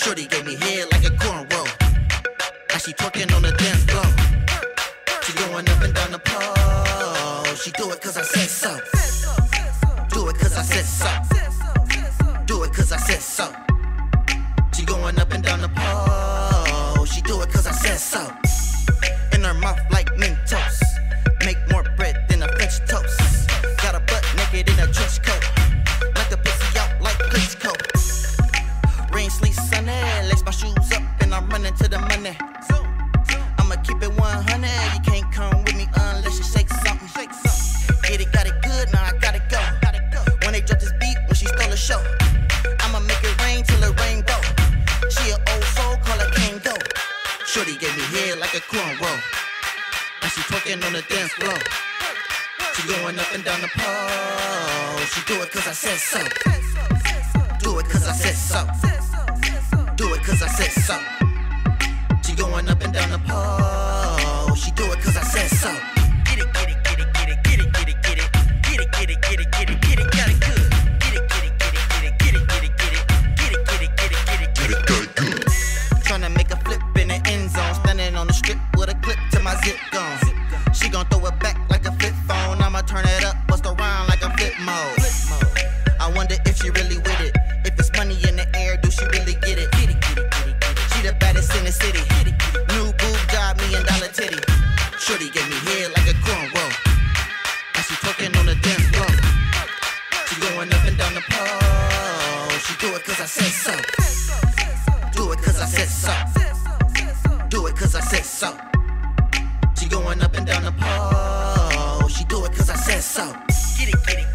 Shorty gave me head like a cornrow. Now she twerking on the dance floor. She going up and down the pole. She do it cause I said so. Do it cause I said so. Do it cause I said so. She going up and down the pole. She do it cause I said so. In her mouth like Mentos. Make more bread than a French toast. Got a butt naked in a trench coat. Rain, sleet, sunny. Lace my shoes up and I'm running to the money. I'ma keep it 100. You can't come with me unless you shake something. Shake something. Get it, got it good, now I gotta go. When they drop this beat, when she stole the show. I'ma make it rain till it rain go. She an old soul, call her Kango. Shorty gave me head like a cornrow. And she twerking on the dance floor. She going up and down the pole. She do it cause I said so. Do it cause I said so. So. She going up and down the pole. She do it cause I said so. Get it, get it, get it, get it, get it, get it, get it. Get it, get it, get it, get it, get it, got it good. Get it, get it, get it, get it, get it, get it, get it. Get it, get it, get it, get it, get it, get it. Tryna make a flip in the end zone. Standing on the strip with a clip to my zip gone. She gon' throw it back Shorty gave me head like a cornrow. And she twerking on the dance floor. She going up and down the pole. She do it cause I said so. Do it cause I said so. Do it cause I said so. She going up and down the pole. She do it cause I said so. Get it, get it.